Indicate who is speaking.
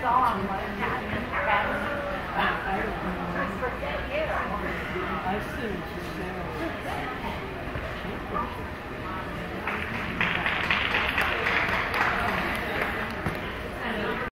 Speaker 1: song was Captain
Speaker 2: I
Speaker 1: forget you. I
Speaker 2: see what you're saying.